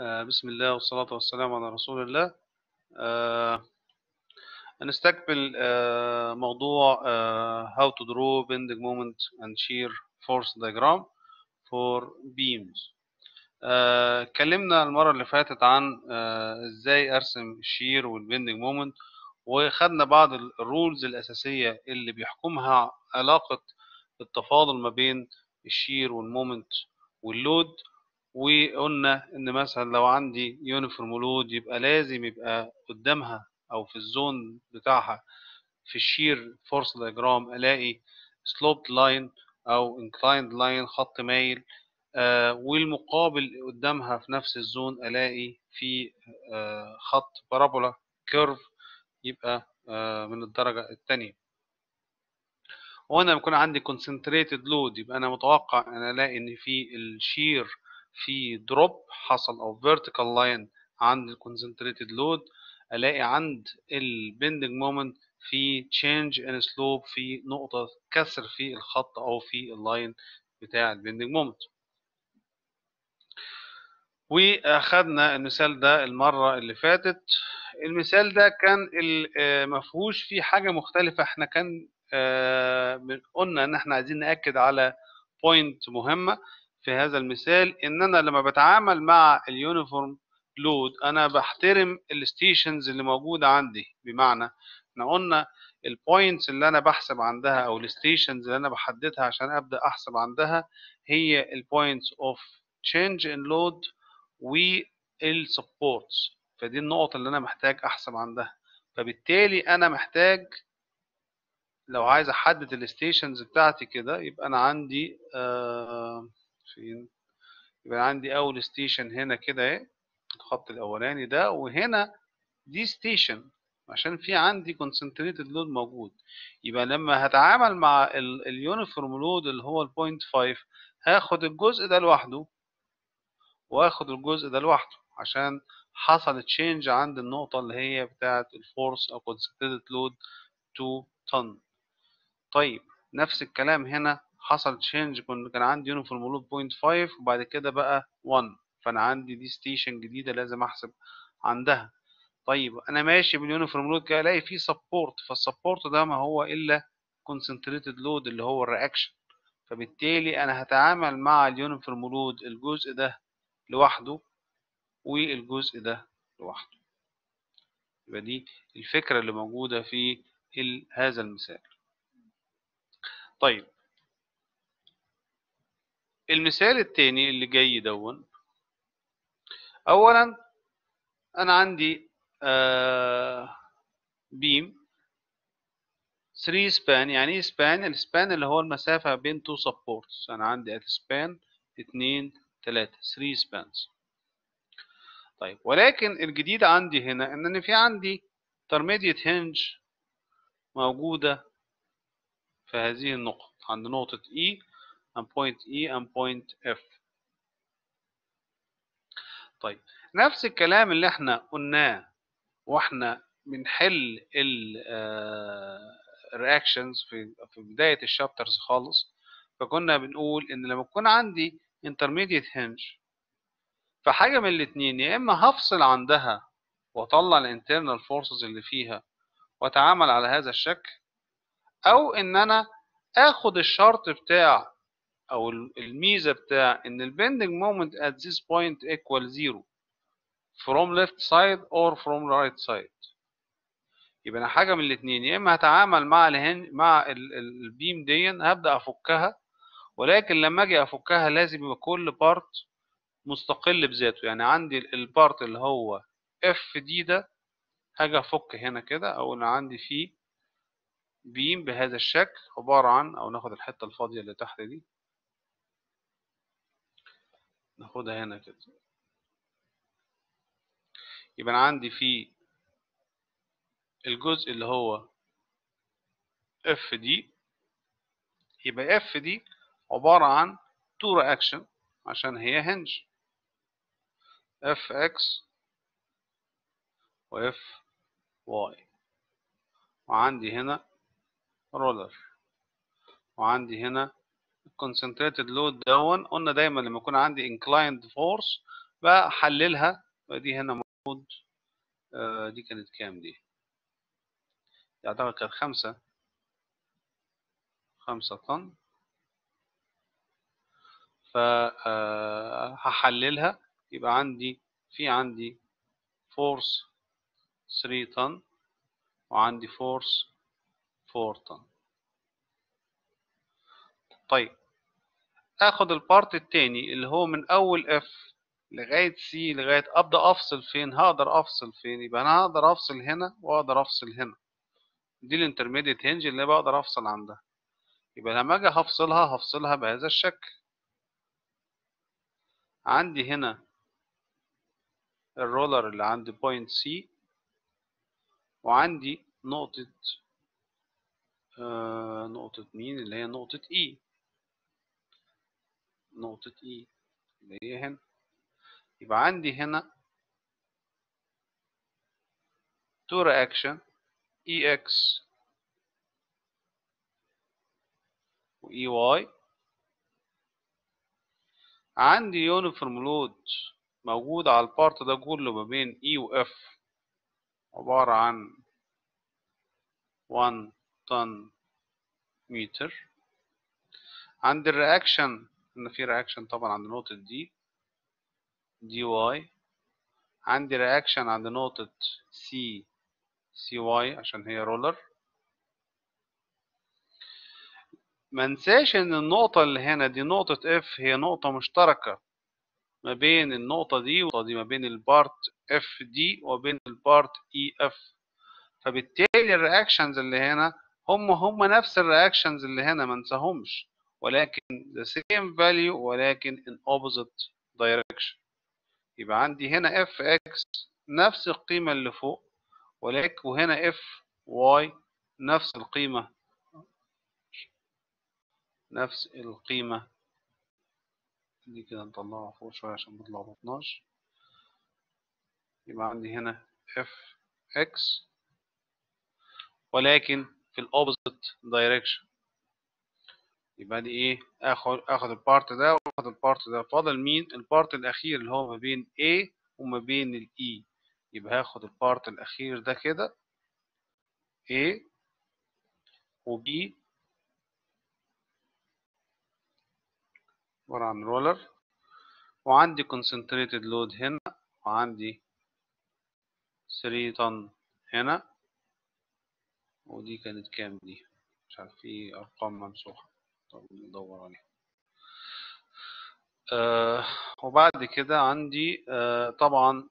آه، بسم الله والصلاة والسلام على رسول الله. آه، هنستكمل آه، موضوع how to draw bending moment and shear force diagram for beams. اتكلمنا المرة اللي فاتت عن إزاي ارسم ال shear وال bending moment وخدنا بعض ال rules الأساسية اللي بيحكمها علاقة التفاضل ما بين ال shear وال moment وال load وقلنا إن مثلا لو عندي uniform load يبقى لازم يبقى قدامها أو في ال zone بتاعها في ال shear force diagram ألاقي sloped line أو inclined line خط مايل آه والمقابل قدامها في نفس ال zone ألاقي في آه خط parabola curve يبقى آه من الدرجة الثانية وأنا بيكون عندي concentrated load يبقى أنا متوقع إن ألاقي إن في ال shear في drop حصل أو vertical line عند concentrated load ألاقي عند ال bending moment في change in slope في نقطة كسر في الخط أو في ال line بتاع ال bending moment وأخدنا المثال ده المرة اللي فاتت. المثال ده كان مفهوش فيه حاجة مختلفة. إحنا كان قلنا إن إحنا عايزين نأكد على point مهمة. في هذا المثال إن أنا لما بتعامل مع ال uniform load أنا بحترم ال stations اللي موجودة عندي. بمعنى إحنا قلنا ال points اللي أنا بحسب عندها أو ال stations اللي أنا بحددها عشان أبدأ أحسب عندها هي ال points of change in load وال supports فدي النقط اللي أنا محتاج أحسب عندها. فبالتالي أنا محتاج لو عايز أحدد ال stations بتاعتي كده يبقى أنا عندي آه فين؟ يبقى عندي أول station هنا كده أهي الخط الأولاني ده وهنا دي station عشان في عندي concentrated load موجود. يبقى لما هتعامل مع ال uniform load اللي هو ال point 5 هاخد الجزء ده لوحده واخد الجزء ده لوحده عشان حصل change عند النقطة اللي هي بتاعة ال force أو concentrated load 2 طن طيب نفس الكلام هنا حصل change كان عندي uniform load point 5 وبعد كده بقى 1 فأنا عندي دي station جديدة لازم أحسب عندها. طيب أنا ماشي بال uniform load كده ألاقي فيه support فال support ده ما هو إلا concentrated load اللي هو ال reaction فبالتالي أنا هتعامل مع ال uniform load الجزء ده لوحده والجزء ده لوحده. يبقى دي الفكرة اللي موجودة في هذا المثال. طيب المثال التاني اللي جاي دون. اولا أنا عندي beam 3 span يعني إيه span ال span اللي هو المسافة بين two supports أنا عندي آت span 2 3 3 spans طيب ولكن الجديد عندي هنا إن أنا في عندي intermediate hinge موجودة في هذه النقط عند نقطة E. and point E and point F. طيب نفس الكلام اللي إحنا قلناه وإحنا بنحل ال reactions في في بداية ال chapters خالص فكنا بنقول إن لما يكون عندي intermediate hinge فحاجة من الاتنين يا إما هفصل عندها وأطلع ال internal forces اللي فيها وأتعامل على هذا الشكل أو إن أنا آخد الشرط بتاع أو الميزة بتاع إن ال bending moment at this point equal zero. From left side or from right side. يبقى أنا حاجة من الاتنين. يا إما هتعامل مع ال hin مع ال beam دي هبدأ أفكها. ولكن لما أجي أفكها لازم يبقى كل part مستقل بذاته. يعني عندي ال part اللي هو F D ده هاجي أفك هنا كده. أو أنا عندي فيه beam بهذا الشكل. عبارة عن أو ناخد الحتة الفاضية اللي تحت دي. ناخدها هنا كده. يبقى أنا عندي فيه الجزء اللي هو F D يبقى F D عبارة عن two reaction عشان هي hinge F X و FY وعندي هنا roller وعندي هنا concentrated load دون قلنا دايما لما يكون عندي inclined force بحللها. دي هنا المفروض آه، دي كانت كام دي؟ دي أعتقد كانت خمسة. خمسة طن فهحللها يبقى عندي في عندي force 3 طن وعندي force 4 طن طيب اخد ال part التاني اللي هو من أول F لغاية C لغاية أبدأ أفصل فين هقدر أفصل فين؟ يبقى أنا هقدر أفصل هنا وأقدر أفصل هنا. دي ال intermediate hinge اللي بقدر أفصل عندها يبقى لما أجي هفصلها هفصلها بهذا الشكل. عندي هنا ال roller اللي عند point C وعندي نقطة آه نقطة مين؟ اللي هي نقطة E. نقطة E اللي هي هنا؟ يبقى عندي هنا two reaction EX و EY عندي uniform load موجود على ال part ده كله ما بين E و F. عبارة عن 1 طن متر عند ال reaction إن في reaction طبعا عند نقطة D DY عندي reaction عند نقطة C CY عشان هي roller ما ننساش إن النقطة اللي هنا دي نقطة F هي نقطة مشتركة ما بين النقطة دي والنقطة دي ما بين ال part FD وبين ال part EF فبالتالي ال reactions اللي هنا هم هم نفس ال reactions اللي هنا ما ننساهمش ولكن the same value ولكن in opposite direction. يبقى عندي هنا FX نفس القيمة اللي فوق ولكن وهنا F Y نفس القيمة نفس القيمة. دي كده نطلعها فوق شوية عشان متلخبطناش يبقى عندي هنا FX ولكن في ال opposite direction يبقى دي إيه؟ آخد آخد ال part ده وآخد ال part ده. فاضل مين؟ ال part الأخير اللي هو ما بين A وما بين ال E يبقى هاخد ال part الأخير ده كده. A و B. عبارة عن roller وعندي concentrated load هنا. وعندي 3 طن هنا. ودي كانت كام دي؟ مش عارف في أرقام ممسوحة. ندور عليها. آه وبعد كده عندي آه طبعا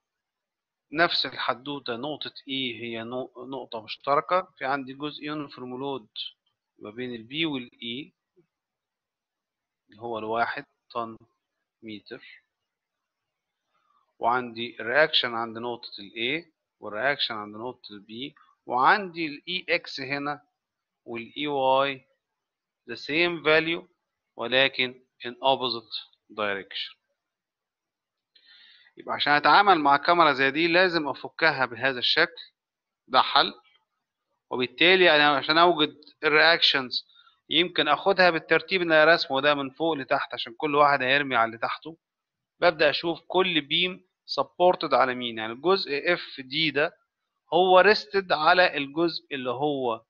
نفس الحدوتة نقطة E هي نقطة مشتركة. في عندي جزء uniform load ما بين ال B وال E اللي هو الواحد طن متر. وعندي ال reaction عند نقطة ال A وال reaction عند نقطة ال B. وعندي ال EX هنا وال EY the same value ولكن in opposite direction. يبقى عشان أتعامل مع كمرة زي دي لازم أفكها بهذا الشكل ده حل. وبالتالي أنا عشان أوجد ال reactions يمكن أخدها بالترتيب اللي أنا رسمه ده من فوق لتحت عشان كل واحد هيرمي على اللي تحته. ببدأ أشوف كل beam supported على مين. يعني الجزء FD ده هو rested على الجزء اللي هو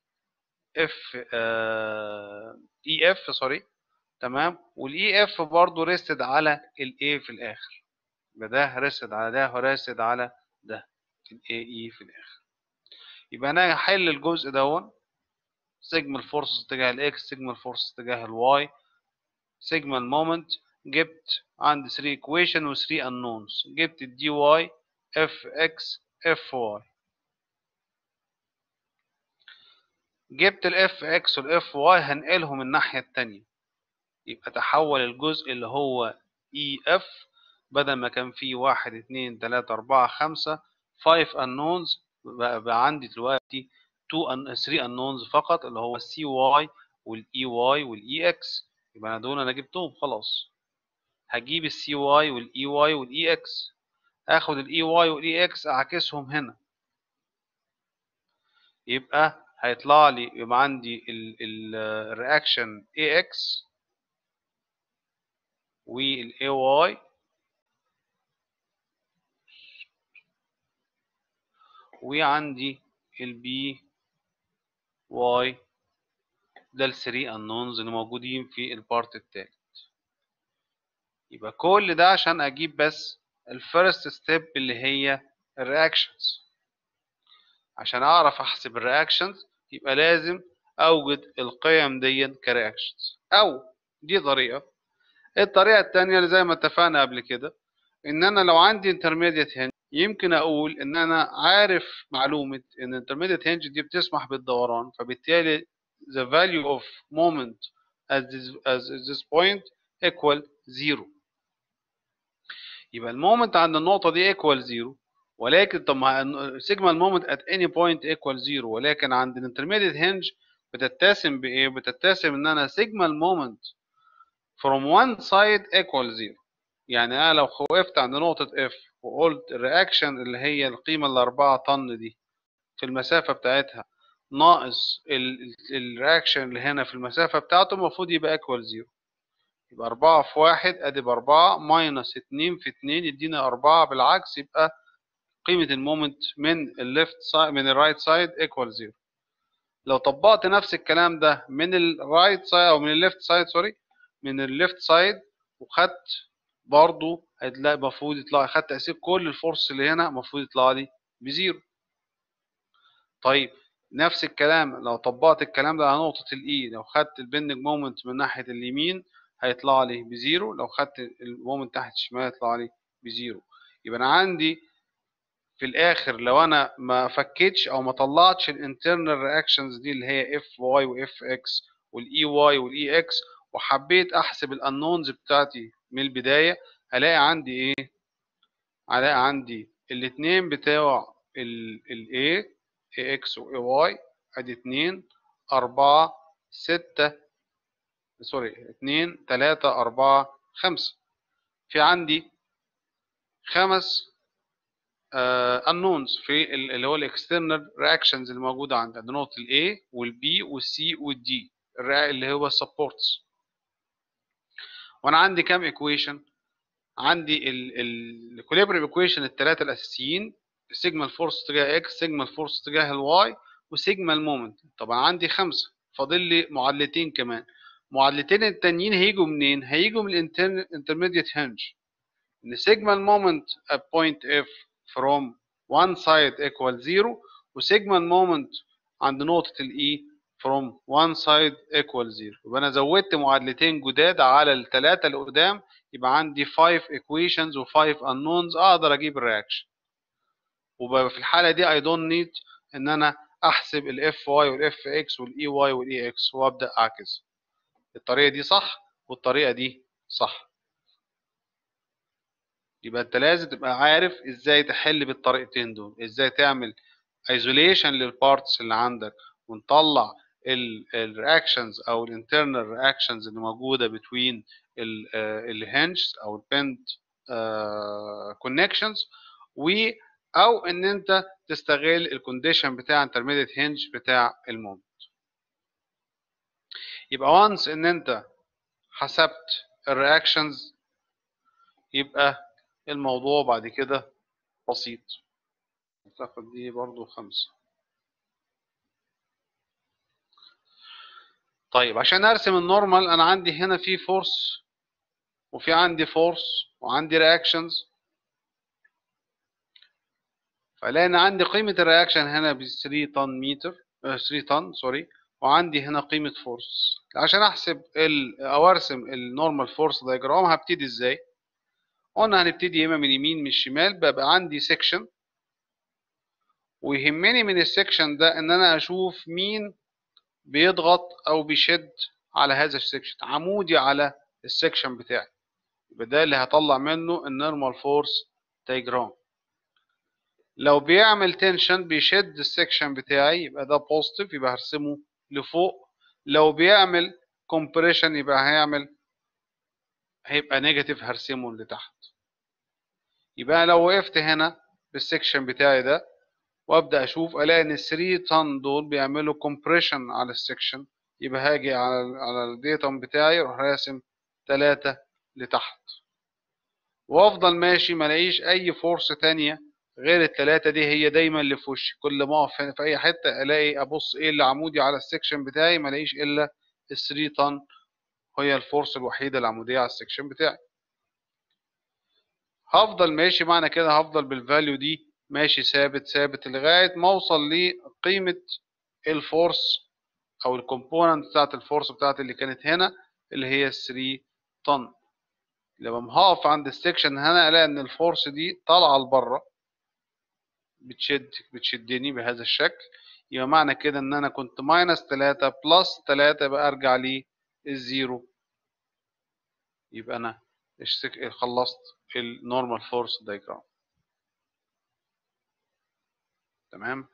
F EF sorry تمام. وال EF برضه rested على ال E في الآخر. يبقى ده rested على ده و rested على ده. ال AE في الآخر. يبقى أنا هحل الجزء دون sigma ال force اتجاه ال X sigma ال force اتجاه ال Y sigma ال moment جبت عندي 3 equation و 3 unknowns. جبت ال DY FX FY جبت ال FX وال FY هنقلهم الناحية التانية. يبقى تحول الجزء اللي هو EF بدل ما كان فيه واحد اتنين تلاتة أربعة خمسة 5 unknowns. بقى, عندي دلوقتي 2 3 unknowns فقط اللي هو ال CY وال EY وال EX يبقى أنا دول أنا جبتهم خلاص. هجيب ال CY وال EY وال EX آخد ال EY وال EX أعكسهم هنا. يبقى هيطلع لي يبقى عندي ال reaction AX والAY وعندي ال BY ده ال three 3 unknowns اللي موجودين في ال part التالت. يبقى كل ده عشان أجيب بس ال first step اللي هي ال reactions. عشان أعرف أحسب ال reactions يبقى لازم أوجد القيم دي ك reactions أو دي طريقة. الطريقة الثانية اللي زي ما اتفقنا قبل كده إن أنا لو عندي intermediate hinge يمكن أقول إن أنا عارف معلومة إن intermediate hinge دي بتسمح بالدوران فبالتالي the value of moment at this, at this point equal zero. يبقى ال moment عند النقطة دي equal zero. ولكن طب ما sigma ال moment at any point equal zero. ولكن عند ال intermediate hinge بتتسم بإيه؟ بتتسم إن أنا sigma ال moment from one side equal zero. يعني أنا لو وقفت عند نقطة F وقلت ال reaction اللي هي القيمة الأربعة طن دي في المسافة بتاعتها ناقص ال reaction اللي هنا في المسافة بتاعته المفروض يبقى equal zero. يبقى أربعة في واحد أدي بأربعة minus اتنين في اتنين يدينا أربعة بالعكس يبقى قيمة ال moment من ال left side من ال right side equal zero لو طبقت نفس الكلام ده من ال right side أو من ال left side sorry من ال left side وخدت برضو هتلاقي المفروض يطلع خدت تأثير كل ال force اللي هنا المفروض يطلع لي ب zero. طيب نفس الكلام لو طبقت الكلام ده على نقطة ال E لو خدت ال bending moment من ناحية اليمين هيطلع لي ب zero لو خدت ال moment تحت الشمال هيطلع لي ب zero. يبقى أنا عندي في الآخر لو أنا ما فكيتش أو ما طلعتش ال internal reactions دي اللي هي FY و FX وال EY وال EX وحبيت أحسب ال unknowns بتاعتي من البداية هلاقي عندي إيه؟ هلاقي عندي الاثنين بتوع ال A AX و AY أدي اتنين أربعة ستة sorry اتنين تلاتة أربعة خمسة. في عندي خمس unknowns في اللي هو ال external reactions اللي موجودة عندي عند نقطة ال A وال B وال C وال D. اللي هو supports. وأنا عندي كام equation عندي ال equilibrium equation الثلاثة الأساسيين. سيجما الفورس تجاه X سيجما الفورس تجاه الواي وسيجما المومنت طبعا عندي خمسة. فاضل لي معادلتين كمان. معادلتين التانيين هيجوا منين؟ هيجوا من ال intermediate hinge إن sigma ال moment point F from one side equal zero و sigma ال moment عند نقطة ال E from one side equal zero. يبقى أنا زودت معادلتين جداد على الثلاثة اللي قدام يبقى عندي 5 equations و 5 unknowns أقدر أجيب الرياكشن وفي الحالة دي I don't need إن أنا أحسب ال FY وال FX وال EY وال EX وأبدأ أعكس. الطريقة دي صح والطريقة دي صح. يبقى انت لازم تبقى عارف إزاي تحل بالطريقتين دول إزاي تعمل isolation لل parts اللي عندك ونطلع ال reactions أو ال internal reactions اللي موجودة بين ال hinges أو ال pinned connections و أو إن أنت تستغل ال condition بتاع intermediate hinge بتاع ال moment يبقى once إن أنت حسبت ال reactions يبقى الموضوع بعد كده بسيط. أعتقد دي برضو خمسة. طيب عشان أرسم ال normal أنا عندي هنا في force وفي عندي force وعندي reactions فلاقي عندي قيمة ال reaction هنا ب 3 طن متر 3 طن sorry وعندي هنا قيمة force عشان أحسب ال أو أرسم ال normal force diagram هبتدي إزاي؟ قلنا هنبتدي يا إما من اليمين من الشمال ببقى عندي section ويهمني من ال section ده إن أنا أشوف مين بيضغط أو بيشد على هذا ال section عمودي على ال section بتاعي. يبقى ده اللي هطلع منه ال normal force diagram لو بيعمل tension بيشد ال section بتاعي يبقى ده positive يبقى هرسمه لفوق. لو بيعمل compression يبقى هيعمل هيبقى negative هرسمه لتحت. يبقى لو وقفت هنا بال section بتاعي ده وأبدأ أشوف ألاقي إن ال 3 طن دول بيعملوا compression على ال section يبقى هاجي على على ال datum بتاعي أروح راسم 3 لتحت. وأفضل ماشي ما ألاقيش أي force تانية غير التلاتة دي هي دايما اللي في وشي. كل ما أقف في أي حتة ألاقي أبص إيه اللي عمودي على ال section بتاعي ما ألاقيش إلا ال 3 طن هي ال force الوحيدة العمودية على ال section بتاعي. هفضل ماشي معنى كده هفضل بال value دي ماشي ثابت ثابت لغاية ما أوصل لقيمة ال force أو ال component بتاعت ال force بتاعت اللي كانت هنا اللي هي 3 طن لما هقف عند ال section هنا ألاقي إن ال force دي طالعة لبرة بتشد بتشدني بهذا الشكل. يبقى معنى كده إن أنا كنت minus 3 plus 3 يبقى أرجع لل zero يبقى أنا خلصت. ال normal force diagram تمام؟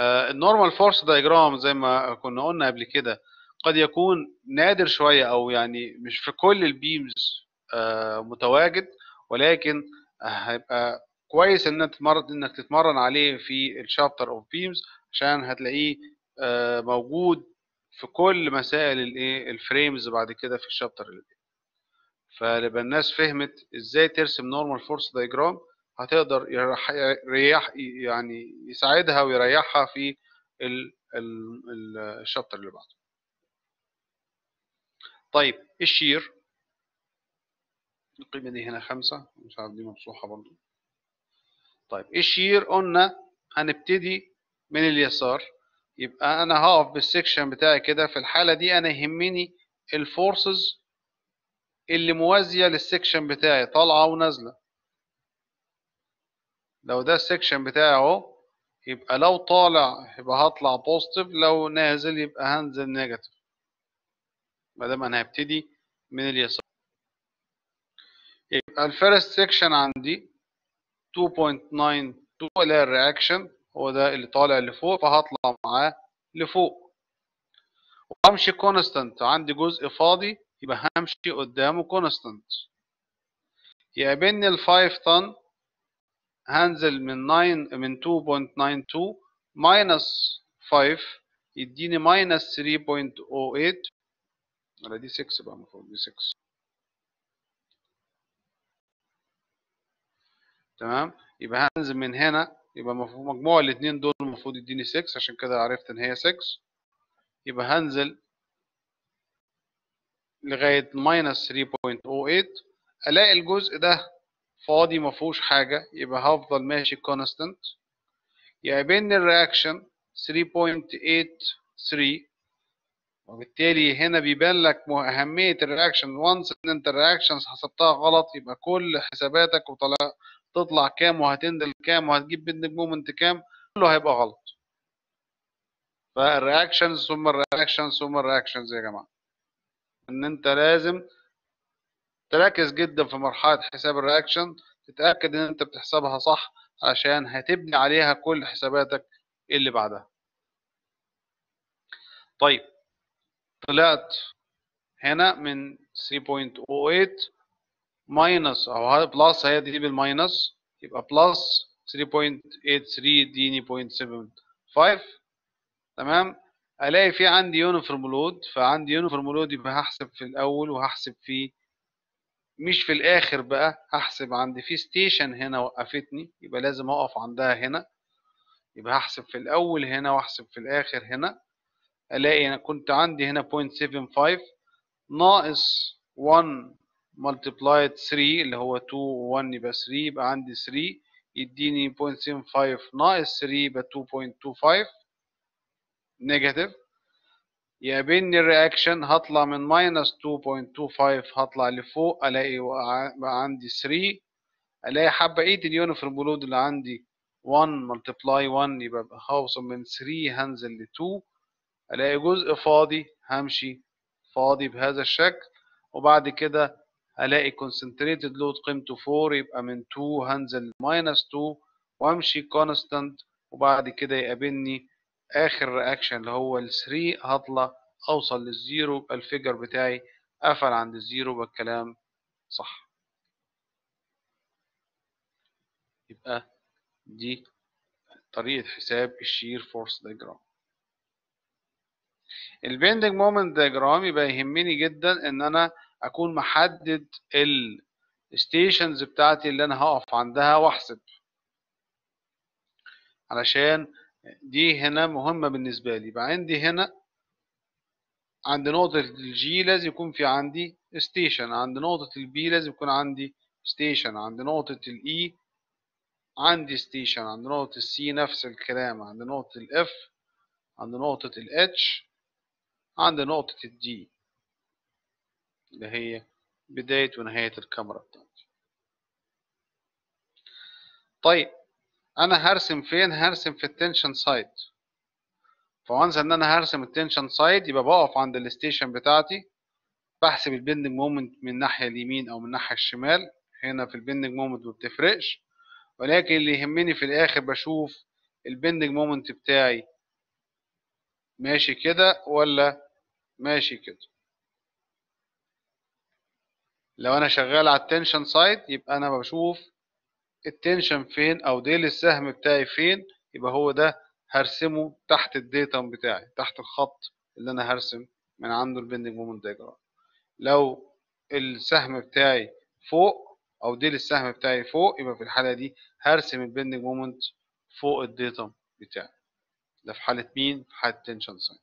ال normal force diagram زي ما كنا قلنا قبل كده قد يكون نادر شوية أو يعني مش في كل ال beams آه متواجد ولكن هيبقى كويس إن تتمرن إنك تتمرن عليه في ال chapter of beams عشان هتلاقيه آه موجود في كل مسائل الايه ال frames بعد كده في ال chapter اللي فيبقى الناس فهمت إزاي ترسم normal force diagram هتقدر يريح يعني يساعدها ويريحها في ال chapter اللي بعده. طيب ال shear. القيمة دي هنا خمسة مش عارف دي ممسوحة برضو. طيب ال shear قلنا هنبتدي من اليسار. يبقى أنا هقف بال section بتاعي كده في الحالة دي أنا يهمني ال forces اللي موازية لل section بتاعي. طالعة ونازلة. لو ده ال section بتاعي أهو يبقى لو طالع يبقى هطلع positive لو نازل يبقى هنزل negative ما دام أنا هبتدي من اليسار. يبقى ال first section عندي 2.92 اللي هي ال reaction. هو ده اللي طالع لفوق فهطلع معاه لفوق. وامشي constant عندي جزء فاضي. يبقى همشي قدامه constant يقابلني ال 5 طن هنزل من 9 من 2.92 minus 5 يديني minus 3.08 ولا دي 6 بقى المفروض دي 6 تمام؟ يبقى هنزل من هنا يبقى مجموع الاثنين دول المفروض يديني 6 عشان كده عرفت إن هي 6 يبقى هنزل لغاية minus 3.08 ألاقي الجزء ده فاضي مفهوش حاجة يبقى هفضل ماشي constant يقابلني ال reaction 3.83 وبالتالي هنا بيبان لك أهمية ال reaction once إن أنت ال reactions حسبتها غلط يبقى كل حساباتك وطلع تطلع كام وهتنزل كام وهتجيب bending moment كام كله هيبقى غلط. فال reactions ثم ال reactions ثم ال reactions يا جماعة. إن أنت لازم تركز جدا في مرحلة حساب ال reaction تتأكد إن أنت بتحسبها صح عشان هتبني عليها كل حساباتك اللي بعدها. طيب طلعت هنا من 3.08 minus أو plus هي دي بال minus يبقى plus 3.83 ديني 0.75 تمام؟ ألاقي في عندي uniform load فعندي uniform load يبقى هحسب في الأول وهحسب في مش في الآخر بقى هحسب عندي في station هنا وقفتني يبقى لازم أقف عندها هنا يبقى هحسب في الأول هنا واحسب في الآخر هنا ألاقي أنا كنت عندي هنا 0.75 ناقص 1 multiplied 3 اللي هو 2 و1 يبقى 3 يبقى عندي 3 يديني 0.75 ناقص 3 يبقى 2.25 negative يقابلني ال reaction هطلع من minus 2.25 هطلع لفوق ألاقي بقى عندي 3 ألاقي بقيه ال uniform load اللي عندي 1 multiply 1 يبقى هوصل من 3 هنزل ل 2 ألاقي جزء فاضي همشي فاضي بهذا الشكل. وبعد كده ألاقي concentrated load قيمته 4 يبقى من 2 هنزل minus 2 وأمشي constant وبعد كده يقابلني آخر reaction اللي هو ال 3 هطلع أوصل لل zero ال figure بتاعي قفل عند ال zero يبقى الكلام صح. يبقى دي طريقة حساب ال shear force diagram ال bending moment diagram يبقى يهمني جدا إن أنا أكون محدد ال stations بتاعتي اللي أنا هقف عندها وأحسب. علشان دي هنا مهمة بالنسبة لي. يبقى عندي هنا عند نقطة ال G لازم يكون في عندي station عند نقطة ال B لازم يكون عندي station عند نقطة ال E عندي station عند نقطة ال C نفس الكلام عند نقطة ال F عند نقطة ال H عند نقطة ال D اللي هي بداية ونهاية الكاميرا بتاعتي. طيب أنا هرسم فين؟ هرسم في ال tension side ف once إن أنا هرسم ال tension side يبقى بقف عند ال station بتاعتي. بحسب ال bending moment من الناحية اليمين أو من الناحية الشمال. هنا في ال bending moment مبتفرقش ولكن اللي يهمني في الآخر بشوف ال bending moment بتاعي ماشي كده ولا ماشي كده. لو أنا شغال على ال tension side يبقى أنا بشوف ال tension فين أو ديل السهم بتاعي فين يبقى هو ده هرسمه تحت ال datum بتاعي تحت الخط اللي أنا هرسم من عنده ال bending moment diagram لو السهم بتاعي فوق أو ديل السهم بتاعي فوق يبقى في الحالة دي هرسم ال bending moment فوق ال datum بتاعي. ده في حالة مين؟ في حالة tension side.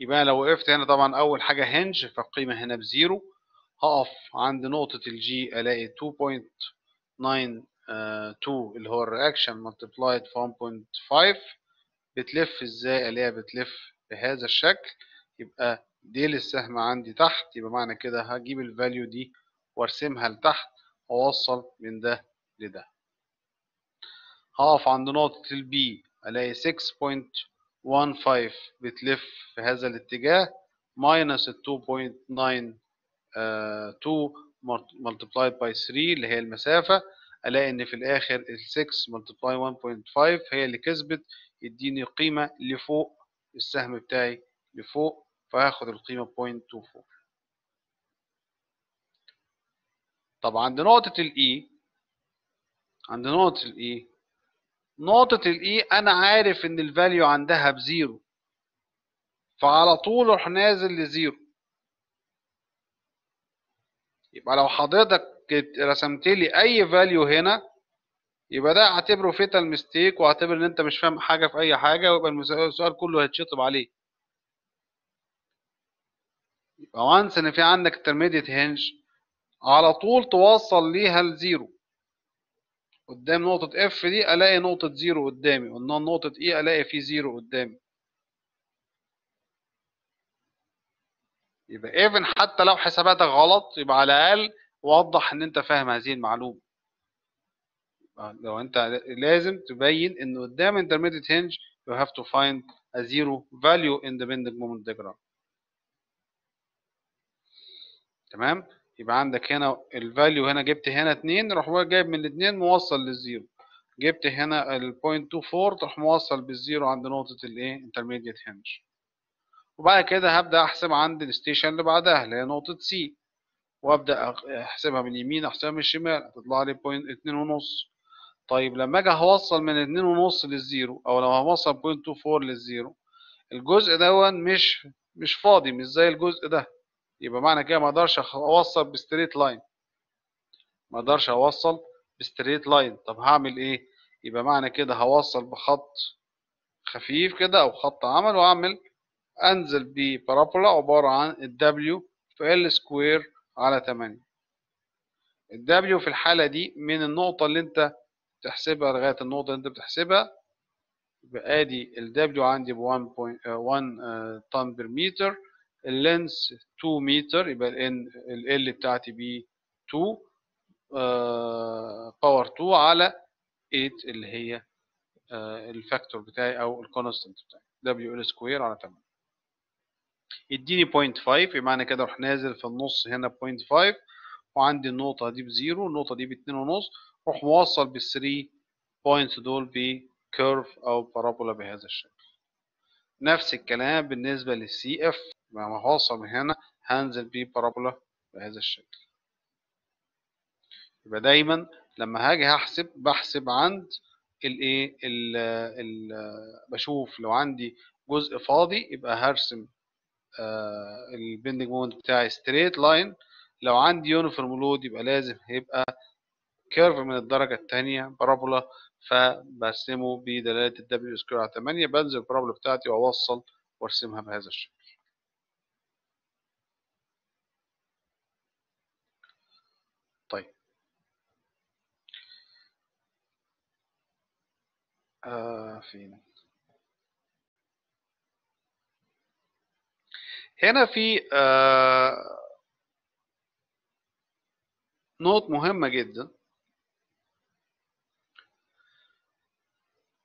يبقى لو وقفت هنا طبعا أول حاجة hinge فالقيمة هنا بزيرو. هقف عند نقطة ال G ألاقي 2.92 اللي هو ال reaction في 1.5 بتلف إزاي؟ ألاقيها بتلف بهذا الشكل. يبقى ديل السهم عندي تحت. يبقى معنى كده هجيب ال value دي وأرسمها لتحت. واوصل من ده لده. هقف عند نقطة ال B ألاقي 6.15 بتلف في هذا الاتجاه minus 2.92 multiplied by 3 اللي هي المسافة ألاقي إن في الآخر ال 6 multiply 1.5 هي اللي كسبت يديني قيمة لفوق السهم بتاعي لفوق فهاخد القيمة 0.24 طب عند نقطة الإي عند نقطة الإي نقطة ال E أنا عارف إن ال value عندها بزيرو فعلى طول أروح نازل لزيرو. يبقى لو حضرتك رسمت لي أي value هنا يبقى ده اعتبره fatal mistake واعتبر إن أنت مش فاهم حاجة في أي حاجة ويبقى السؤال كله هيتشطب عليه يبقى وانس إن في عندك intermediate hinge على طول توصل ليها لزيرو قدام نقطة F دي ألاقي نقطة زيرو قدامي قلنا نقطة E ألاقي في زيرو قدامي. يبقى even حتى لو حساباتك غلط يبقى على الأقل وضح إن أنت فاهم هذه المعلومة. لو أنت لازم تبين إن قدام intermediate hinge you have to find a zero value in the bending moment diagram. تمام؟ يبقى عندك هنا ال value هنا جبت هنا 2 روح جايب من الاثنين موصل للزيرو جبت هنا ال 0.24 تروح موصل بالزيرو عند نقطة الايه intermediate hinge. وبعد كده هبدأ أحسب عند ال station اللي بعدها اللي هي نقطة C وأبدأ أحسبها من اليمين أحسبها من الشمال هتطلع لي point اتنين ونص. طيب لما أجي هوصل من اتنين ونص للزيرو أو لو هوصل point two four للزيرو الجزء دون مش مش فاضي مش زي الجزء ده. يبقى معنى كده ما أقدرش أوصل ب straight line ما أقدرش أوصل ب straight line طب هعمل إيه؟ يبقى معنى كده هوصل بخط خفيف كده أو خط عمل وأعمل أنزل ب parabola عبارة عن ال w في L square على 8 الدبليو في الحالة دي من النقطة اللي أنت تحسبها لغاية النقطة اللي أنت بتحسبها. يبقى آدي الدبليو عندي ب 1 طن per متر ال length 2 متر يبقى ال L بتاعتي ب 2 power 2 على 8 اللي هي ال factor بتاعي أو ال constant بتاعي. w L square على 8 يديني 0.5 بمعنى كده أروح نازل في النص هنا 0.5 وعندي النقطة دي بزيرو النقطة دي باتنين ونص أروح موصل بال three points دول ب curve أو parabola بهذا الشكل. نفس الكلام بالنسبة لل C F لما هوصل من هنا هنزل ب parabola بهذا الشكل. يبقى دايما لما هاجي هحسب بحسب عند الايه ال بشوف لو عندي جزء فاضي يبقى هرسم ال bending moment بتاعي straight line لو عندي uniform load يبقى لازم هيبقى curve من الدرجة الثانية parabola فبرسمه بدلالة ال w L square على 8 بنزل ال parabola بتاعتي وأوصل وأرسمها بهذا الشكل. طيب. آه فين هنا في آه note مهمة جدا.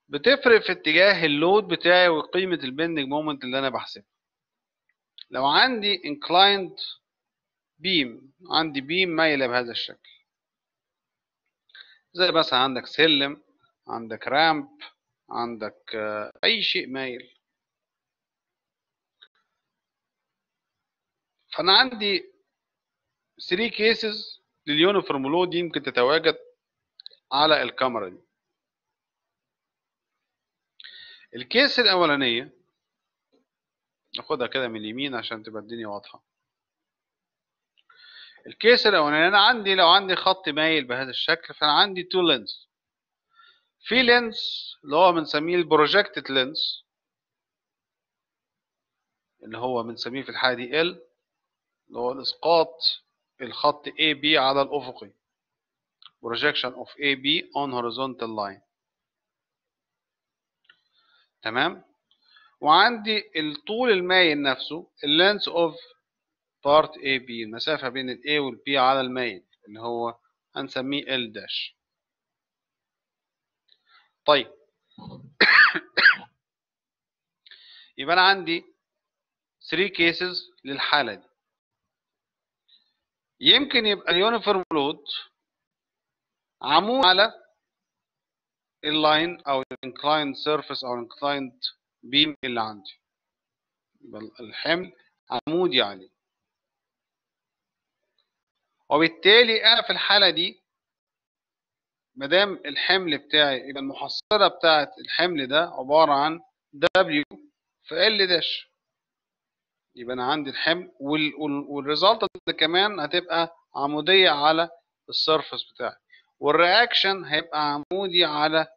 بتفرق في اتجاه ال load بتاعي وقيمة ال bending moment اللي أنا بحسبها. لو عندي inclined beam عندي beam مايلة بهذا الشكل. زي مثلا عندك سلم عندك ramp عندك أي شيء مايل. فأنا عندي 3 cases لل uniform load يمكن تتواجد على الكمرة دي. ال case الأولانية ناخدها كده من اليمين عشان تبقى الدنيا واضحة. ال case الأولاني أنا عندي لو عندي خط مايل بهذا الشكل فأنا عندي two lengths في length اللي هو بنسميه ال projected length اللي هو بنسميه في الحالة دي ال L اللي هو الإسقاط الخط AB على الأفقي. Projection of AB on horizontal line. تمام؟ وعندي الطول المايل نفسه of part AB المسافة بين ال A وال B على المايل اللي هو هنسميه L dash طيب. يبقى أنا عندي 3 cases للحالة دي. يمكن يبقى ال uniform load عمود على ال line أو ال inclined surface أو ال inclined beam اللي عندي. يبقى الحمل عمودي عليه وبالتالي أنا في الحالة دي ما دام الحمل بتاعي يبقى المحصلة بتاعه الحمل ده عبارة عن W في ال dash يبقى أنا عندي الحمل وال resultant كمان هتبقى عمودية على ال surface بتاعي. وال reaction هيبقى عمودي على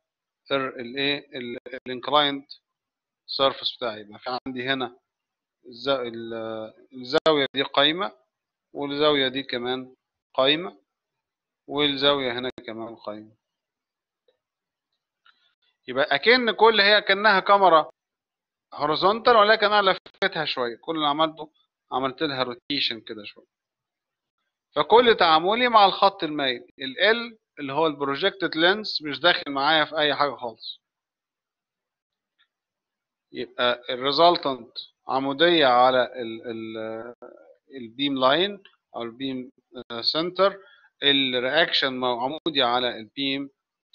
الايه ال inclined surface بتاعي. يبقى في عندي هنا الزاوية دي قايمة والزاوية دي كمان قايمة والزاوية هنا كمان قايمة. يبقى أكن كل هي كأنها كمرة horizontal ولكن أنا لفتها شوية. كل اللي عملته عملت لها rotation كده شوية. فكل تعاملي مع الخط المايل. ال اللي هو ال projected length مش داخل معايا في أي حاجة خالص. يبقى ال resultant عمودية على ال ال ال beam line أو ال beam center ال reaction عمودي على ال beam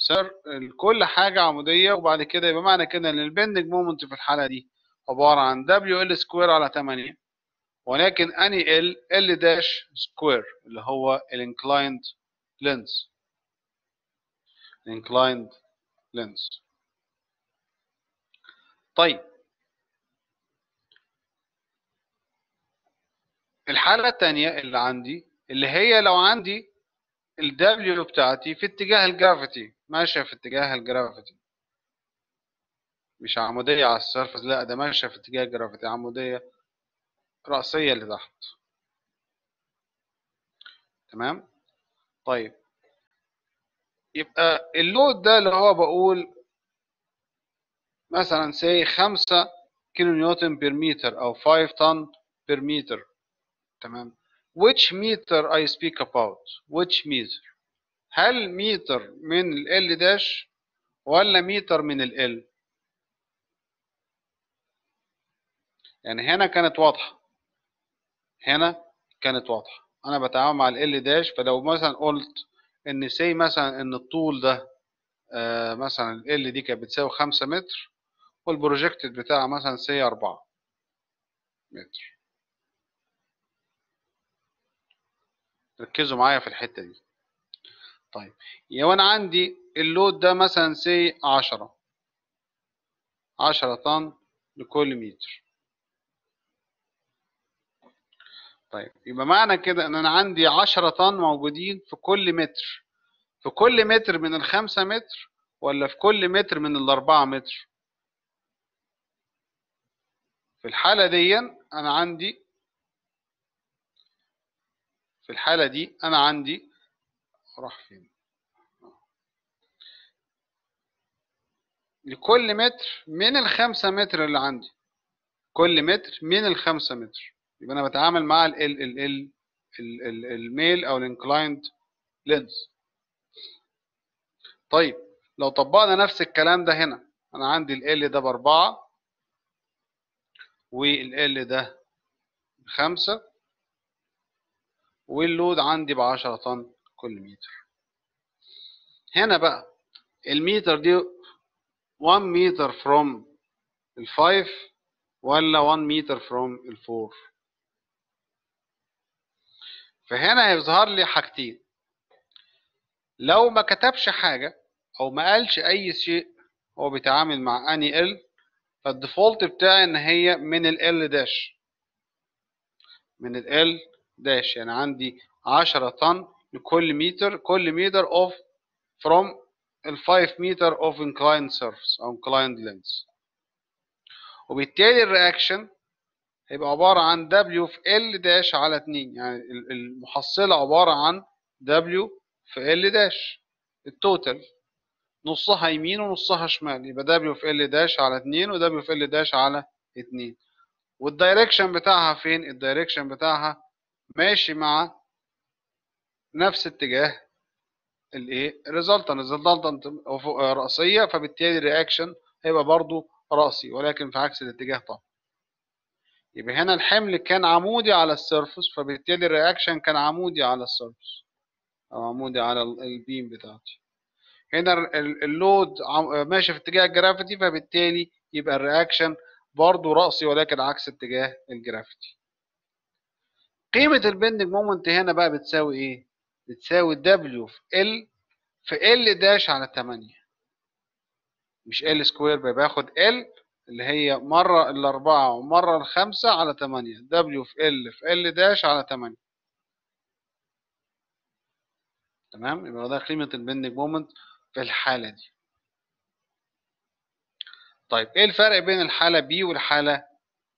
center كل حاجة عمودية وبعد كده يبقى معنى كده إن ال bending moment في الحالة دي عبارة عن W L square على 8 ولكن أني ال L dash square اللي هو ال inclined length inclined length. طيب. الحالة الثانية اللي عندي اللي هي لو عندي ال W بتاعتي في اتجاه ال gravity ماشية في اتجاه ال gravity. مش عمودية على ال surface لا ده ماشية في اتجاه ال gravity عمودية رأسية لتحت تمام؟ طيب. يبقى ال load ده اللي هو بقول مثلا say 5 كيلو نيوتن per meter أو 5 طن per meter تمام؟ Which meter I speak about which meter هل متر من ال L dash ولا متر من ال L يعني هنا كانت واضحة. هنا كانت واضحة. أنا بتعامل مع ال L dash فلو مثلا قلت إن say مثلا إن الطول ده آه مثلا ال دي كانت بتساوي خمسة متر وال projected بتاعها مثلا say أربعة متر. ركزوا معايا في الحتة دي. طيب. لو أنا عندي ال load ده مثلا say عشرة. عشرة طن لكل متر. طيب يبقى معنى كده إن أنا عندي 10 طن موجودين في كل متر. في كل متر من الخمسة متر ولا في كل متر من الأربعة متر؟ في الحالة دي أنا عندي في الحالة دي أنا عندي راح فين لكل متر من الخمسة متر اللي عندي. كل متر من الخمسة متر. يبقى أنا بتعامل مع ال ال ال ال ال الميل أو ال inclined length طيب لو طبقنا نفس الكلام ده هنا. أنا عندي ال L ده بأربعة وال L ده بخمسة وال load عندي بعشرة طن. كل متر هنا بقى الميتر دي 1 meter from ال 5 ولا 1 meter from ال 4 فهنا هيظهر لي حاجتين. لو ما كتبش حاجة أو ما قالش أي شيء هو بيتعامل مع أني L فال default بتاعي إن هي من ال L dash من ال L dash يعني عندي 10 طن لكل متر كل متر of from ال 5 متر of inclined surface أو inclined length وبالتالي ال reaction هيبقى عبارة عن W في L dash على 2 يعني المحصلة عبارة عن W في L dash ال total نصها يمين ونصها شمال. يبقى W في L dash على 2 و W في L dash على 2 وال direction بتاعها فين؟ ال direction بتاعها ماشي مع نفس اتجاه الايه؟ ال resultant ال resultant رأسية فبالتالي ال reaction هيبقى برضو رأسي ولكن في عكس الاتجاه طبعا. يبقى هنا الحمل كان عمودي على ال surface فبالتالي ال reaction كان عمودي على ال surface أو عمودي على ال beam بتاعتي. هنا ال load ماشي في اتجاه ال gravity فبالتالي يبقى ال reaction برضو رأسي ولكن عكس اتجاه ال gravity قيمة ال bending moment هنا بقى بتساوي إيه؟ بتساوي W في L في L dash على 8 مش L square باخد L اللي هي مرة الأربعة ومرة الخمسة على 8 W في L في L dash على 8 تمام؟ يبقى ده قيمة ال bending moment في الحالة دي. طيب إيه الفرق بين الحالة B والحالة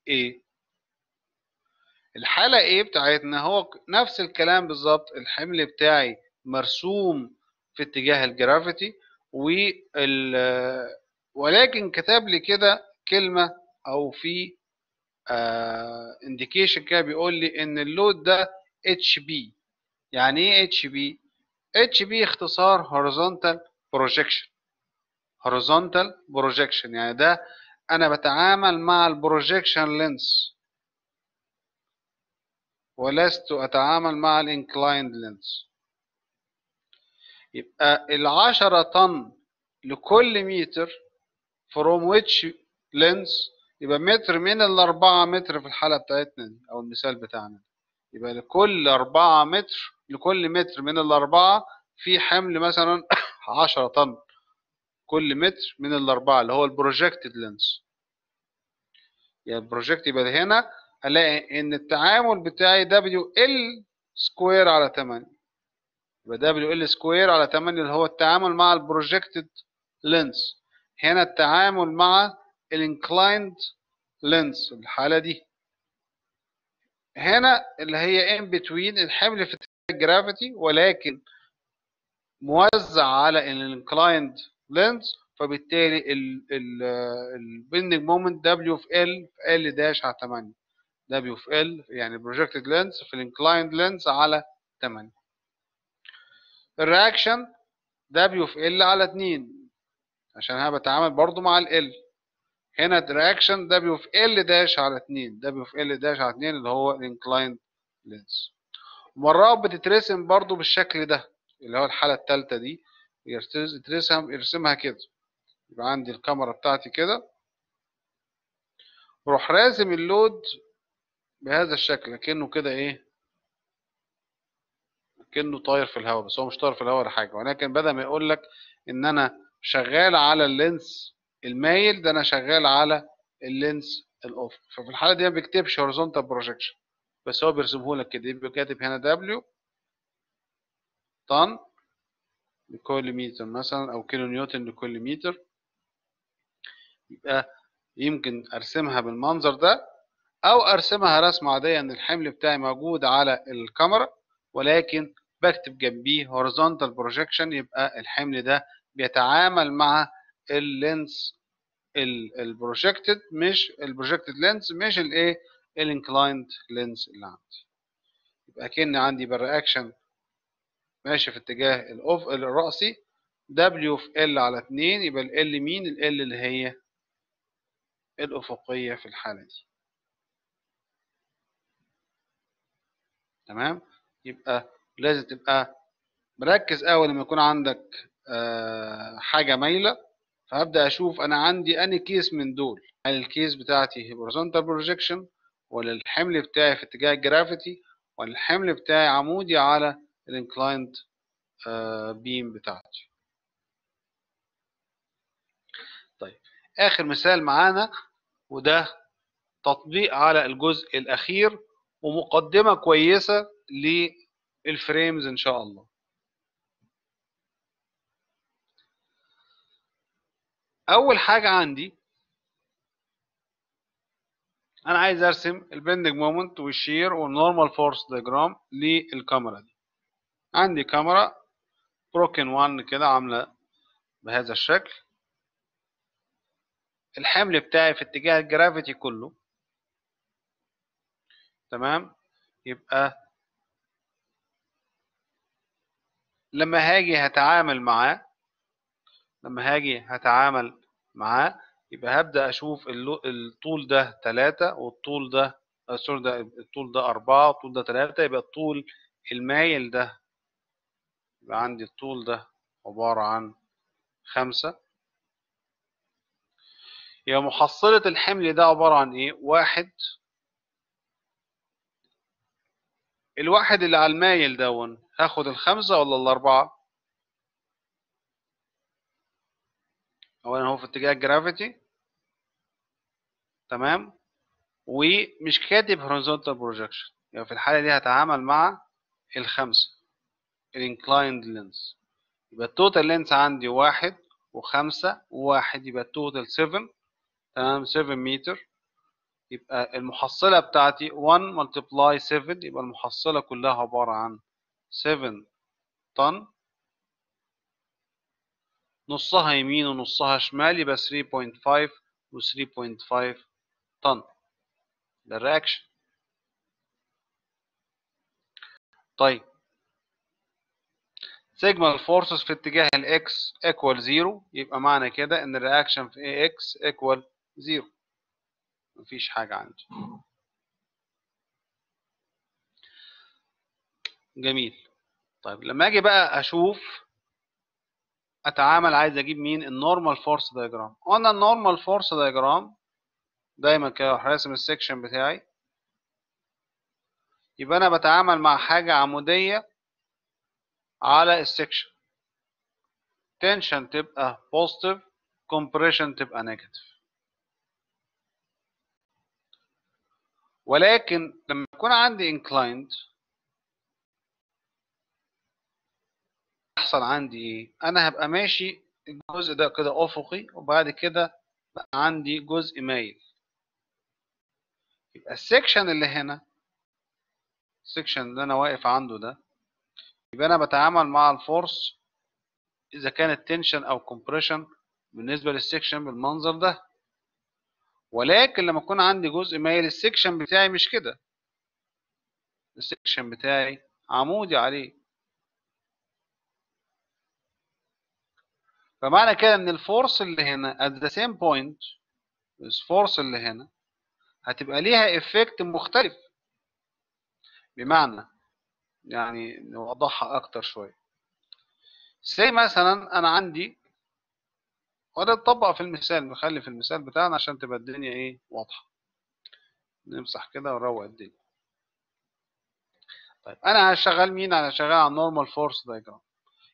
A الحالة A بتاعتنا هو نفس الكلام بالظبط الحمل بتاعي مرسوم في اتجاه ال gravity وال ولكن كتب لي كده كلمة أو في indication كده بيقول لي إن ال load ده HP يعني إيه HP؟ HP اختصار horizontal projection. Horizontal projection يعني ده أنا بتعامل مع ال projection length ولست أتعامل مع ال inclined length. يبقى العشرة طن لكل متر from which length يبقى متر من الأربعة متر في الحالة بتاعتنا دي أو المثال بتاعنا يبقى لكل أربعة متر لكل متر من الأربعة في حمل مثلا عشرة طن. كل متر من الأربعة اللي هو ال projected length. يعني ال project يبقى هنا ألاقي إن التعامل بتاعي W L square على 8 يبقى W L square على 8 اللي هو التعامل مع ال projected length هنا التعامل مع ال inclined length الحالة دي. هنا اللي هي in between الحمل في ال gravity ولكن موزع على ال inclined length فبالتالي ال bending moment W في L في L dash على 8 W في L يعني projected length في ال inclined length على 8 ال reaction W في L على 2 عشان أنا بتعامل برضو مع ال L هنا ال reaction W في L dash على 2 W في L dash على 2 اللي هو ال inclined length مرات بتترسم برضو بالشكل ده اللي هو الحالة الثالثة دي يرسم يرسمها كده. يبقى عندي الكاميرا بتاعتي كده. وروح راسم ال load بهذا الشكل كأنه كده إيه؟ كأنه طاير في الهواء بس هو مش طاير في الهواء ولا حاجة. ولكن بدل ما يقول لك إن أنا شغال على ال length المايل ده أنا شغال على ال length الافق ففي الحالة دي ما بيكتبش horizontal projection. بس هو بيرسمه لك كده يبقى كاتب هنا W طن لكل متر مثلا أو كيلو نيوتن لكل متر يبقى يمكن أرسمها بالمنظر ده. أو أرسمها رسمة عادية إن الحمل بتاعي موجود على الكاميرا ولكن بكتب جنبيه horizontal projection يبقى الحمل ده بيتعامل مع ال length ال projected مش ال projected length مش الايه ال inclined length اللي عندي. يبقى كأن عندي بال reaction ماشي في اتجاه الأوف الرأسي W في L على 2 يبقى ال L مين؟ ال L اللي هي الأفقية في الحالة دي. تمام؟ يبقى لازم تبقى مركز أوي لما يكون عندك آه حاجة مايلة. فهبدأ أشوف أنا عندي أنهي case من دول. هل ال case بتاعتي horizontal projection ولا الحمل بتاعي في اتجاه ال gravity ولا الحمل بتاعي عمودي على ال inclined beam بتاعتي؟ طيب آخر مثال معانا وده تطبيق على الجزء الأخير ومقدمة كويسة لل frames إن شاء الله. أول حاجة عندي أنا عايز أرسم ال bending moment وال shear وال normal force diagram للكاميرا دي. عندي كاميرا broken 1 كده عاملة بهذا الشكل. الحمل بتاعي في اتجاه ال gravity كله. تمام يبقى لما هاجي هتعامل معاه لما هاجي هتعامل معاه يبقى هبدأ أشوف الطول ده تلاتة والطول ده sorry ده الطول ده أربعة والطول ده تلاتة يبقى الطول المايل ده يبقى عندي الطول ده عبارة عن خمسة يبقى محصلة الحمل ده عبارة عن إيه؟ واحد الواحد اللي على المايل دون هاخد الخمسة ولا الأربعة؟ أولا هو في اتجاه ال gravity تمام؟ ومش كاتب horizontal projection. يعني في الحالة دي هتعامل مع الخمسة ال inclined length يبقى ال total length عندي واحد وخمسة وواحد يبقى ال total 7 تمام؟ 7 متر يبقى المحصلة بتاعتي 1 multiply 7 يبقى المحصلة كلها عبارة عن 7 طن نصها يمين ونصها شمال يبقى 3.5 و 3.5 طن ده ال reaction طيب. sigma ال forces في اتجاه ال X equal 0 يبقى معنى كده إن ال reaction في X equal 0 مفيش حاجة عندي. جميل. طيب لما أجي بقى أشوف أتعامل عايز أجيب مين؟ ال normal force diagram وأنا ال normal force diagram دايما كده راسم ال section بتاعي. يبقى أنا بتعامل مع حاجة عمودية على ال section tension تبقى positive compression تبقى negative ولكن لما يكون عندي inclined يحصل عندي إيه أنا هبقى ماشي الجزء ده كده أفقي وبعد كده بقى عندي جزء مايل. يبقى ال section اللي هنا ال section اللي أنا واقف عنده ده يبقى أنا بتعامل مع ال force إذا كانت tension أو compression بالنسبة لل section بالمنظر ده. ولكن لما يكون عندي جزء مايل ال section بتاعي مش كده. ال section بتاعي عمودي عليه. فمعنى كده إن ال force اللي هنا at the same point ال force اللي هنا هتبقى ليها effect مختلف. بمعنى يعني نوضحها أكتر شوية. زي مثلا أنا عندي وده اتطبق في المثال نخلي في المثال بتاعنا عشان تبقى الدنيا إيه واضحة. نمسح كده ونروق الدنيا. طيب أنا هشغل مين؟ أنا شغال على ال normal force diagram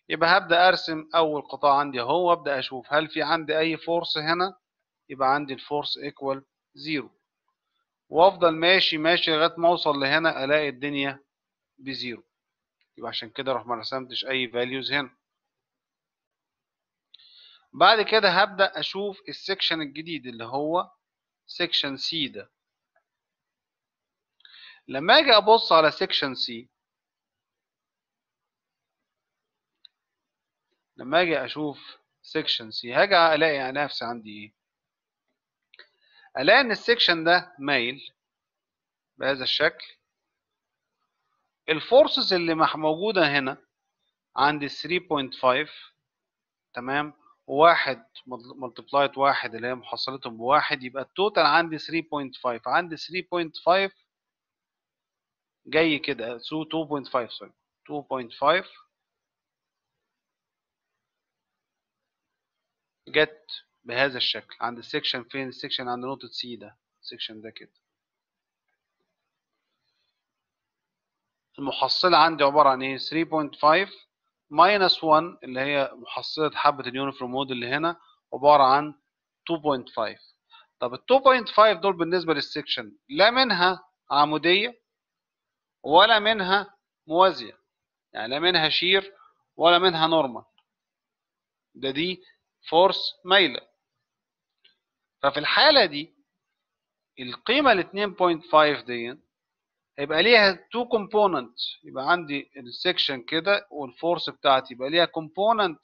يبقى هبدأ أرسم أول قطاع عندي اهو وأبدأ أشوف هل في عندي أي force هنا؟ يبقى عندي ال force equal zero وأفضل ماشي ماشي لغاية ما أوصل لهنا ألاقي الدنيا ب zero. يبقى عشان كده أروح ما رسمتش أي values هنا. بعد كده هبدأ أشوف ال section الجديد اللي هو section C ده. لما أجي أبص على section C لما أجي أشوف section C هاجي ألاقي نفسي عندي إيه؟ ألاقي إن ال section ده مايل بهذا الشكل. ال forces اللي موجودة هنا عندي 3.5 تمام؟ واحد multiplied واحد اللي هي محصلتهم بواحد يبقى ال total عندي 3.5 عندي 3.5 جاي كده so 2.5 sorry 2.5 جت بهذا الشكل. عند ال section فين؟ ال section عند نقطة C ده. ال section ده كده. المحصلة عندي عبارة عن إيه؟ 3.5 minus 1 اللي هي محصلة حبة ال uniform load اللي هنا عبارة عن 2.5 طب ال 2.5 دول بالنسبة لل section لا منها عمودية ولا منها موازية. يعني لا منها shear ولا منها normal ده دي force مايلة. ففي الحالة دي القيمة ال 2.5 دي هيبقى ليها two component يبقى عندي ال section كده وال force بتاعتي. يبقى ليها component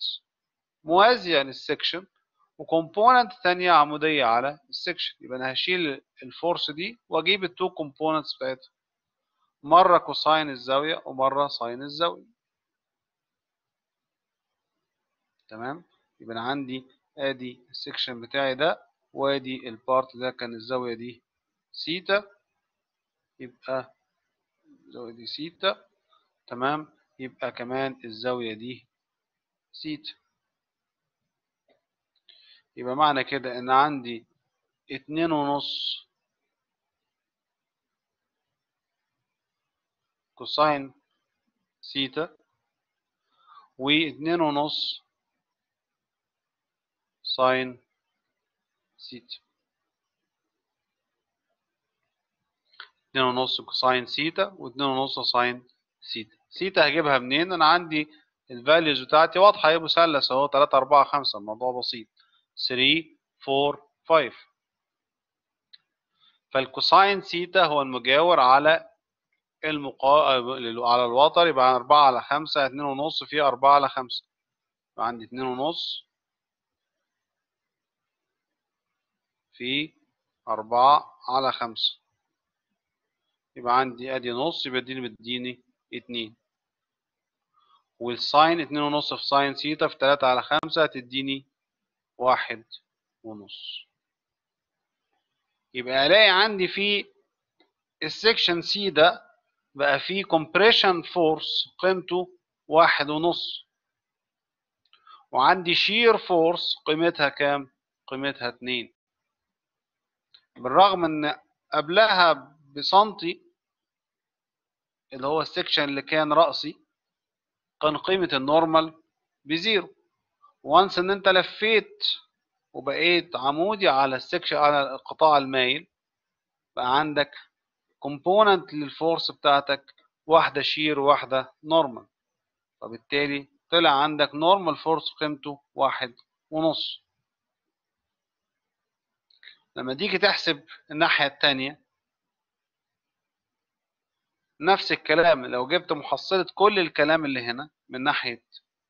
موازية لل section و component ثانية عمودية على ال section يبقى أنا هشيل ال force دي وأجيب ال two components بتاعتها. مرة cosine الزاوية ومرة sine الزاوية. تمام؟ يبقى أنا عندي آدي ال section بتاعي ده وآدي ال part ده كان الزاوية دي سيتا يبقى الزاوية دي سيتا تمام؟ يبقى كمان الزاوية دي سيتا يبقى معنى كده إن عندي اتنين ونص cosine theta واتنين ونص sine theta اتنين ونص cosine theta واتنين ونص sine theta theta هجيبها منين؟ أنا عندي ال values بتاعتي واضحة هي مثلث أهو 3 4 5 الموضوع بسيط. 3 4 5 فال cosine theta هو المجاور على المقا... على الوتر يبقى 4 على 5 2 ونص في 4 على 5 يبقى عندي 2 ونص في 4 على 5 يبقى عندي أدي نص يبقى دي بتديني 2 وال sine 2 ونص في sine theta في 3 على 5 هتديني واحد ونص. يبقى ألاقي عندي في ال section C ده بقى فيه compression force قيمته واحد ونص. وعندي shear force قيمتها كام؟ قيمتها اتنين. بالرغم إن قبلها بسنتي اللي هو ال section اللي كان رأسي كان قيمة ال normal ب zero. once إن أنت لفيت وبقيت عمودي على ال section على القطاع المايل بقى عندك component لل force بتاعتك واحدة shear وواحدة normal فبالتالي طلع عندك normal force قيمته واحد ونص. لما تيجي تحسب الناحية التانية نفس الكلام لو جبت محصلة كل الكلام اللي هنا من ناحية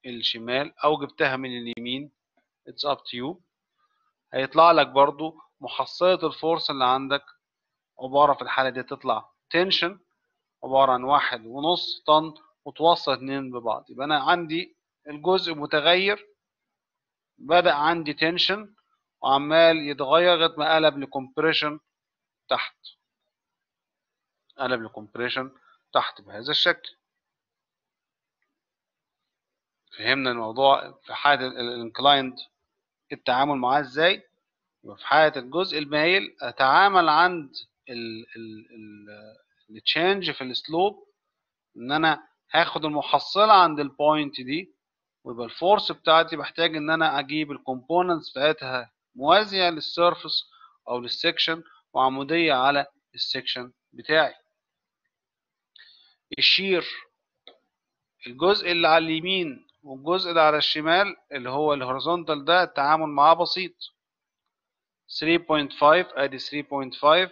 الشمال أو جبتها من اليمين it's up to you. هيطلع لك برضو محصلة ال force اللي عندك عبارة في الحالة دي تطلع tension عبارة عن واحد ونص طن وتوصل اتنين ببعض. يبقى أنا عندي الجزء متغير بدأ عندي tension وعمال يتغير لغاية ما قلب ل compression تحت. قلب ل compression تحت بهذا الشكل. فهمنا الموضوع في حالة ال inclined التعامل معاه إزاي؟ في حالة الجزء المايل أتعامل عند ال change في ال slope إن أنا هاخد المحصلة عند ال point دي ويبقى ال force بتاعتي بحتاج إن أنا أجيب ال components بتاعتها موازية لل surface أو لل section وعمودية على ال section بتاعي. ال shear الجزء اللي على اليمين والجزء اللي على الشمال اللي هو ال horizontal ده التعامل معاه بسيط. 3.5 ادي 3.5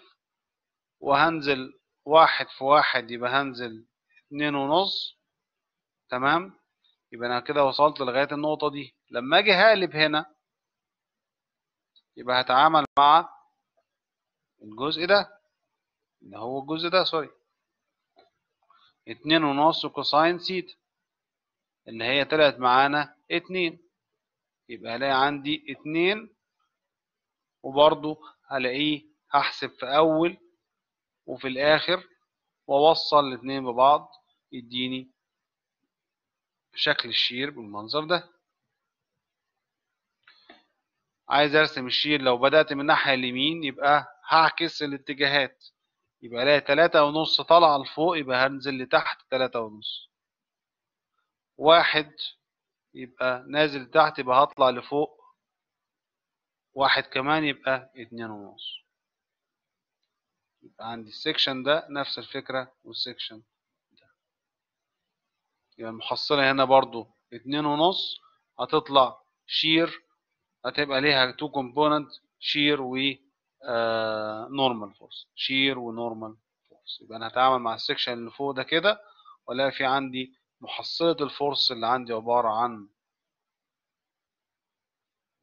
وهنزل واحد في واحد يبقى هنزل اتنين ونص. تمام؟ يبقى أنا كده وصلت لغاية النقطة دي. لما أجي هقلب هنا يبقى هتعامل مع الجزء ده. اللي هو الجزء ده sorry. اتنين ونص cosine theta اللي هي طلعت معانا اتنين. يبقى هلاقي عندي اتنين. وبرضو هلاقيه هحسب في أول وفي الآخر وأوصل الاتنين ببعض. يديني شكل ال shear بالمنظر ده. عايز أرسم ال shear. لو بدأت من الناحية اليمين يبقى هعكس الاتجاهات. يبقى الاقي تلاتة ونص طالعة لفوق يبقى هنزل لتحت تلاتة ونص. واحد يبقى نازل لتحت يبقى هطلع لفوق. واحد كمان يبقى اتنين ونص. يبقى عندي ال section ده نفس الفكرة وال section ده. يبقى المحصلة هنا برضو اتنين ونص هتطلع shear هتبقى ليها two component shear و normal force shear و normal force يبقى أنا هتعامل مع ال section اللي فوق ده كده وألاقي في عندي محصلة ال force اللي عندي عبارة عن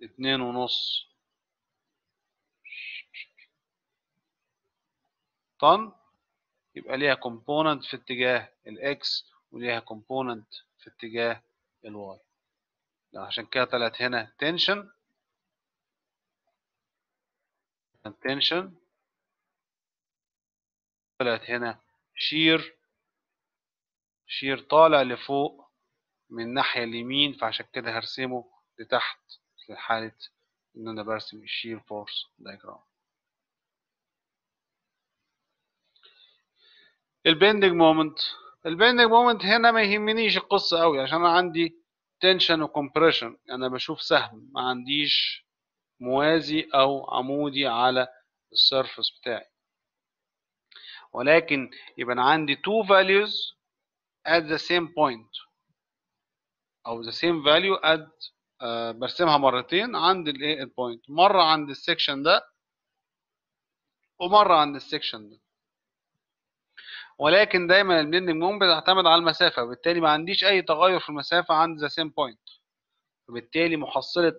اتنين ونص طن يبقى ليها component في اتجاه ال X وليها component في اتجاه ال Y عشان كده طلعت هنا tension tension طلعت هنا. shear. shear طالع لفوق من الناحية اليمين فعشان كده هرسمه لتحت في حالة إن أنا برسم ال shear force diagram ال bending moment. ال bending moment هنا ما يهمنيش القصة قوي عشان أنا عندي tension و compression أنا بشوف سهم ما عنديش موازي أو عمودي على ال surface بتاعي. ولكن يبقى أنا عندي two values at the same point أو the same value at uh, برسمها مرتين عند الايه ال point مرة عند ال section ده ومرة عند ال section ده. ولكن دايما ال bending moment بتعتمد على المسافة وبالتالي ما عنديش أي تغير في المسافة عند the same point. وبالتالي محصلة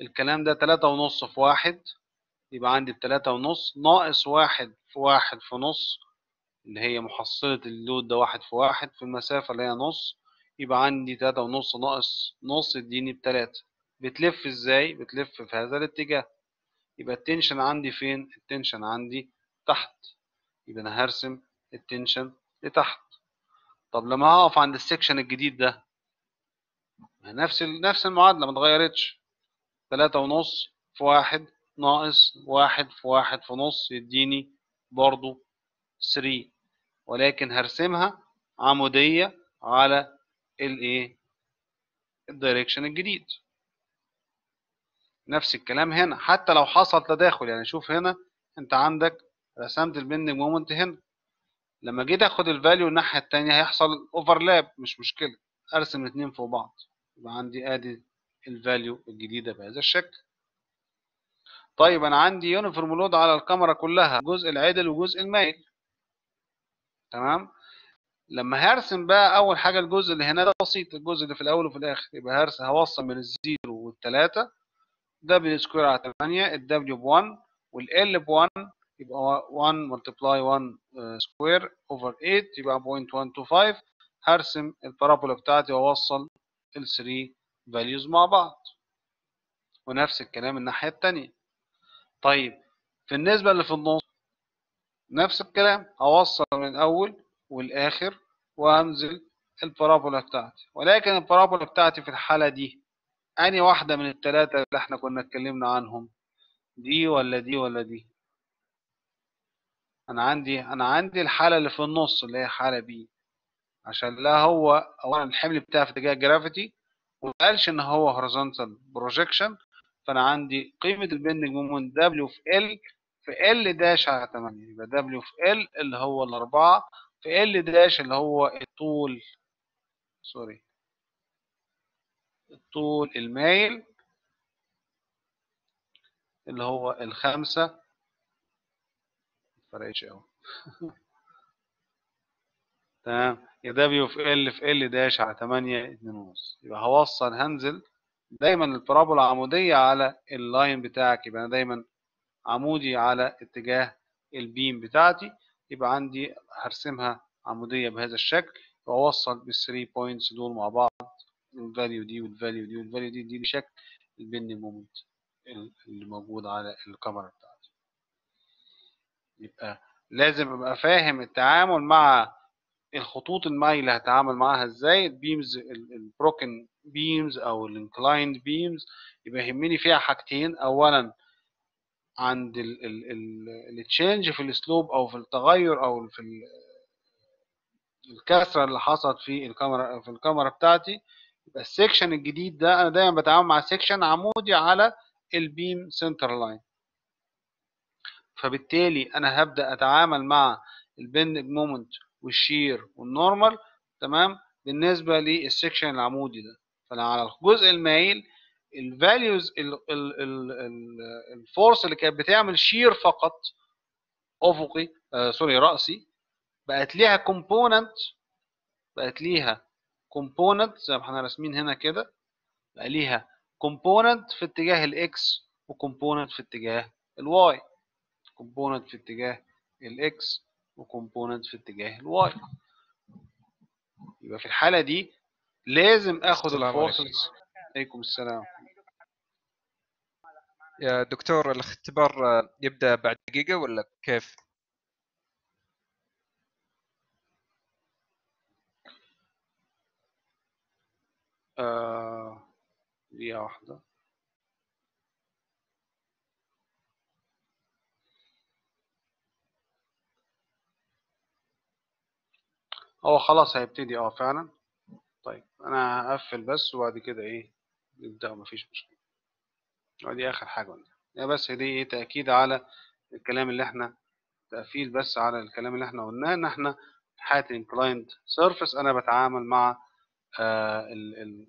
الكلام ده تلاتة ونص في واحد يبقى عندي بتلاتة ونص. ناقص واحد في واحد في نص اللي هي محصلة ال load ده واحد في واحد في المسافة اللي هي نص يبقى عندي تلاتة ونص ناقص نص اديني بتلاتة. بتلف إزاي؟ بتلف في هذا الاتجاه. يبقى ال tension عندي فين؟ ال tension عندي تحت. يبقى أنا هرسم ال tension لتحت. طب لما هقف عند ال section الجديد ده نفس نفس المعادلة ما اتغيرتش. تلاتة ونص في واحد ناقص واحد في واحد في نص يديني برضو 3 ولكن هرسمها عمودية على الايه؟ ال direction الجديد. نفس الكلام هنا حتى لو حصل تداخل يعني شوف هنا انت عندك رسمت ال bending moment هنا. لما جيت اخد ال value الناحية التانية هيحصل overlap مش مشكلة ارسم الاثنين فوق بعض. يبقى عندي ادي ال value الجديدة بهذا الشكل. طيب أنا عندي uniform load على ال كمرة كلها جزء العدل وجزء المايل. تمام؟ لما هرسم بقى أول حاجة الجزء اللي هنا ده بسيط الجزء اللي في الأول وفي الآخر يبقى هرسم هوصل من ال zero والتلاتة. W square على 8 ال W ب 1 وال L ب 1 يبقى 1 multiply 1 square over 8 يبقى 0.125 هرسم ال parabola بتاعتي وأوصل ال 3 values مع بعض. ونفس الكلام الناحية الثانية طيب في النسبة اللي في النص نفس الكلام هوصل من الأول والآخر وأنزل ال parabola بتاعتي. ولكن ال parabola بتاعتي في الحالة دي أني واحدة من الثلاثه اللي إحنا كنا اتكلمنا عنهم. دي ولا دي ولا دي؟ أنا عندي أنا عندي الحالة اللي في النص اللي هي حالة B عشان لا هو اولا الحمل بتاعي في اتجاه gravity وما إن هو horizontal projection فأنا عندي قيمة ال bending moment W في L في L dash على 8 يبقى W في L اللي هو الأربعة في L dash اللي هو الطول sorry الطول المايل اللي هو الخمسة. فرقش اهو تمام. يا W في L في L dash على 8 2 ونص. يبقى هوصل هنزل دايما ال parabola عمودية على ال line بتاعك يبقى أنا دايما عمودي على اتجاه ال beam بتاعتي يبقى عندي هرسمها عمودية بهذا الشكل واوصل بال three points دول مع بعض ال value دي وال value دي وال value دي دي بشكل ال bending moment اللي موجود على الكمرة بتاعتي. يبقى لازم أبقى فاهم التعامل مع الخطوط المايلة هتعامل معاها إزاي ال beams ال broken beams أو ال inclined beams يبقى يهمني فيها حاجتين. اولا عند ال change في ال slope أو في التغير أو في الكسرة اللي حصلت في الكمرة في الكمرة بتاعتي يبقى ال section الجديد ده أنا دايما بتعامل مع section عمودي على ال beam center line فبالتالي أنا هبدأ أتعامل مع ال bending moment وال shear وال normal تمام؟ بالنسبة لل section العمودي ده. فأنا على الجزء المايل ال values ال force اللي كانت بتعمل shear فقط أفقي آه sorry رأسي بقت ليها component بقت ليها component زي ما إحنا راسمين هنا كده بقى ليها component في اتجاه ال X و component في اتجاه الواي كومبوننت في اتجاه الاكس وكومبوننت في اتجاه الواي يبقى في الحالة دي لازم آخد. ال forces عليكم السلام يا دكتور الاختبار يبدأ بعد دقيقة ولا كيف؟ آه دقيقة واحدة هو خلاص هيبتدي آه فعلا. طيب أنا هقفل بس وبعد كده إيه نبدأ مفيش مشكلة. ودي آخر حاجة قلنا بس دي إيه تأكيد على الكلام اللي إحنا تقفيل بس على الكلام اللي إحنا قلناه إن إحنا حالة ال inclined surface أنا بتعامل مع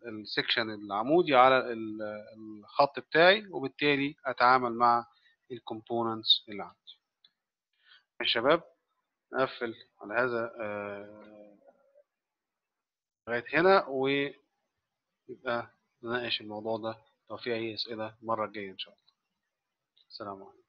ال section العمودي على ال- الخط بتاعي وبالتالي أتعامل مع ال components اللي عندي. يا شباب نقفل على هذا آه، لغاية هنا ويبقى نناقش الموضوع ده. لو في أي أسئلة المرة الجاية إن شاء الله. السلام عليكم.